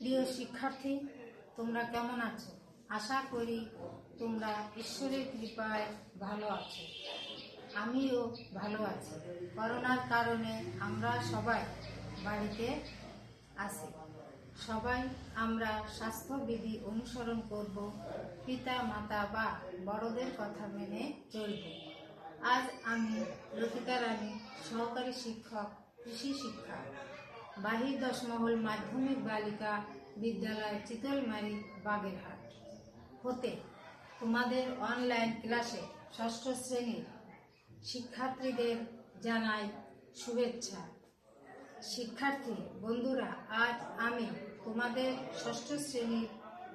প্রিয় শিক্ষার্থী, তোমরা কেমন আছো? আশা করি তোমরা ঈশ্বরের কৃপায় ভালো আছো। আমিও ভালো আছি। করোনার কারণে আমরা সবাই বাড়িতে আছি। সবাই আমরা স্বাস্থ্যবিধি অনুসরণ করব, পিতা, মাতা বা বড়দের কথা মেনে চলব। আজ আমি লতিকা রানী সহকারী শিক্ষক, কৃষি শিক্ষা বাহির দশমহল মাধ্যমিক বালিকা বিদ্যালয় চিতলমারি, বাগেরহাট। হতে তোমাদের অনলাইন ক্লাসে ষষ্ঠ শ্রেণির শিক্ষার্থীদের জানাই শুভেচ্ছা। শিক্ষার্থী, বন্ধুরা, আজ আমি তোমাদের ষষ্ঠ শ্রেণির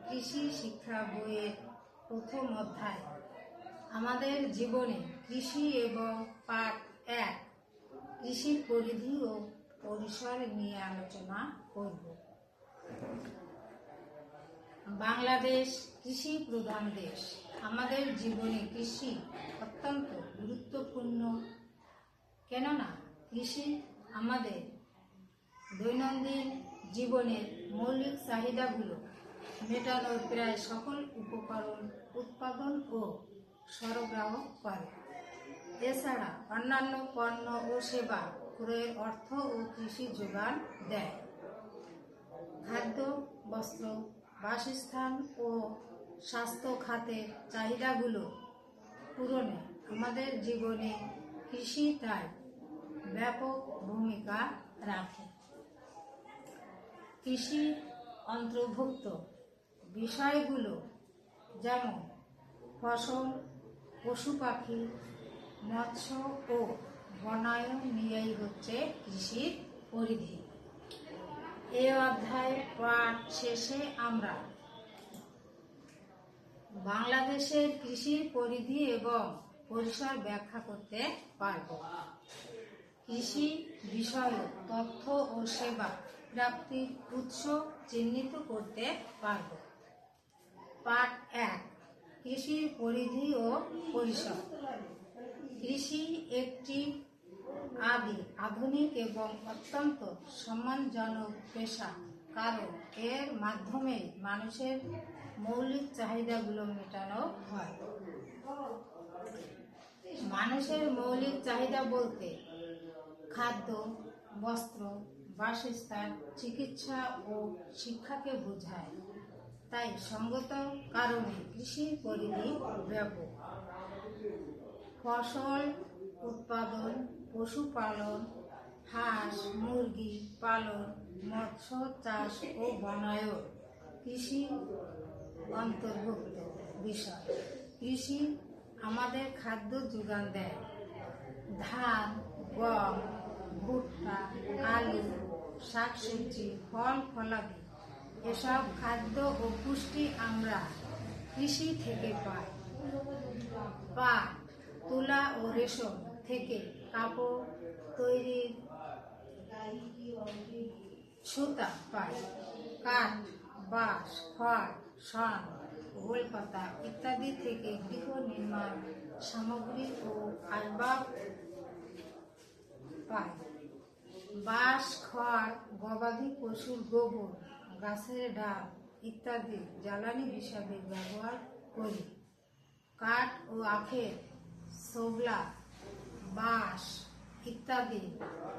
কৃষি শিক্ষা বইয়ের প্রথম অধ্যায়। আমাদের জীবনে কৃষি এবং পাঠ এক, কৃষির পরিধি ও পরিসর নিয়ে আলোচনা করব। বাংলাদেশ কৃষি প্রধান দেশ। আমাদের জীবনে কৃষি অত্যন্ত গুরুত্বপূর্ণ। কেননা কৃষি আমাদের দৈনন্দিন জীবনের মৌলিক চাহিদাগুলো মেটানোর প্রায় সকল উপকরণ উৎপাদন ও সরবরাহ করে। এছাড়া অন্যান্য পণ্য ও সেবা ক্রয়ের অর্থ ও কৃষি যোগান দেয়। খাদ্য, বস্ত্র, বাসস্থান ও স্বাস্থ্য খাতের চাহিদাগুলো পূরণে আমাদের জীবনে কৃষি তাই ব্যাপক ভূমিকা রাখে। কৃষি অন্তর্ভুক্ত বিষয়গুলো যেমন ফসল, পশু পাখি, মৎস্য ও বনায়ন নিয়েই হচ্ছে কৃষির পরিধি। এ অধ্যায় পাঠ শেষে আমরা বাংলাদেশের কৃষির পরিধি এবং পরিসর ব্যাখ্যা করতে পারব। কৃষি বিষয়ে তথ্য ও সেবা প্রাপ্তির উৎস চিহ্নিত করতে পারব। পাঠ এক, কৃষির পরিধি ও পরিসর। কৃষি একটি আদি, আধুনিক এবং অত্যন্ত সম্মানজনক পেশা। কারণ এর মাধ্যমে মানুষের মৌলিক চাহিদাগুলো মেটানো হয়। মানুষের মৌলিক চাহিদা বলতে খাদ্য, বস্ত্র, বাসস্থান, চিকিৎসা ও শিক্ষাকে বোঝায়। তাই সঙ্গত কারণে কৃষির পরিধি ব্যাপক। ফসল উৎপাদন পশুপালন, হাঁস, মুরগি পালন, মৎস্য চাষ ও বনায়ন কৃষি অন্তর্ভুক্ত বিষয়। কৃষি আমাদের খাদ্য যোগান দেয়। ধান, গম, ভুট্টা, আলু, শাকসবজি, ফল, ফলাদি, এসব খাদ্য ও পুষ্টি আমরা কৃষি থেকে পাই। পাট, তুলা ও রেশম থেকে কাপড় তৈরির সুতা পাই কাঠ, বাঁশ, খড় শন গোলপাতা ইত্যাদি থেকে গৃহ নির্মাণ সামগ্রী ও আসবাব পাই বাঁশ, খড়, গবাদি পশুর গোবর, গাছের ডাল ইত্যাদি জ্বালানি হিসাবে ব্যবহার করি। কাঠ ও আখের সোবলা বাঁশ ইত্যাদি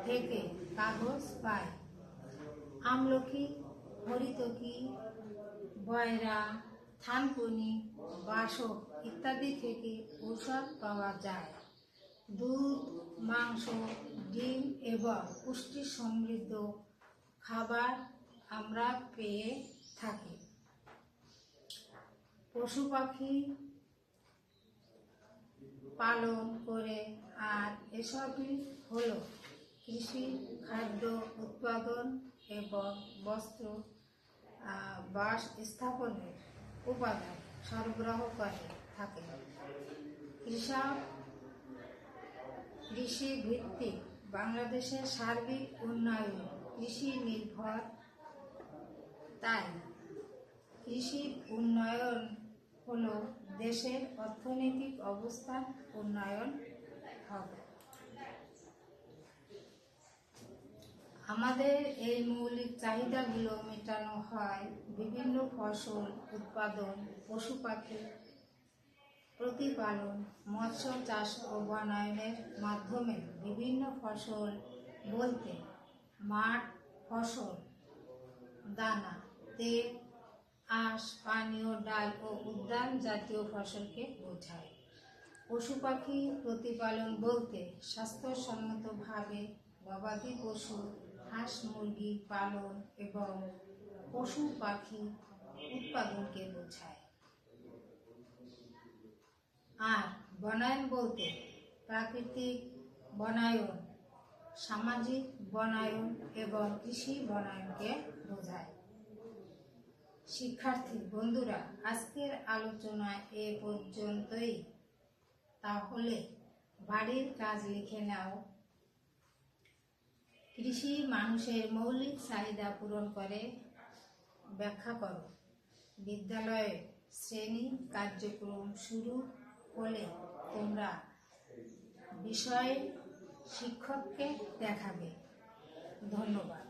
থেকে কাগজ পাই আমলকি, হরিতকি, বয়রা, থানকুনি, বাসক ইত্যাদি থেকে ঔষধ পাওয়া যায়। দুধ, মাংস, ডিম এবং পুষ্টি সমৃদ্ধ খাবার আমরা পেয়ে থাকি। পশু পাখি পালন করে আর এসবই হলো কৃষি, খাদ্য উৎপাদন এবং বস্ত্র বাস স্থাপনের উপাদান সরবরাহ করে থাকে। কৃষক কৃষি ভিত্তিক বাংলাদেশের সার্বিক উন্নয়ন কৃষি নির্ভর। তাই কৃষি উন্নয়ন হলো দেশের অর্থনৈতিক অবস্থার উন্নয়ন হবে আমাদের এই মৌলিক চাহিদাগুলো মেটানো হয় বিভিন্ন ফসল, উৎপাদন, পশু পাখি প্রতিপালন, মৎস্য চাষ ও বনায়নের মাধ্যমে বিভিন্ন ফসল বলতে মাঠ, ফসল, দানা, তেল আঁশ পানীয় ডাল ও উদ্যান জাতীয় ফসলকে বোঝায়। পশু পাখি প্রতিপালন বলতে স্বাস্থ্যসম্মতভাবে গবাদি পশু, হাঁস, মুরগি, পালন এবং পশু পাখি উৎপাদনকে বোঝায়। আর বনায়ন বলতে প্রাকৃতিক বনায়ন, সামাজিক বনায়ন এবং কৃষি বনায়নকে বোঝায়। শিক্ষার্থী বন্ধুরা, আজকের আলোচনা এ পর্যন্তই। তাহলে বাড়ির কাজ লিখে নাও। কৃষি মানুষের মৌলিক চাহিদা পূরণ করে। ব্যাখ্যা করো। বিদ্যালয়ে শ্রেণি কার্যক্রম শুরু করে তোমরা বিষয় শিক্ষককে দেখাবে। ধন্যবাদ।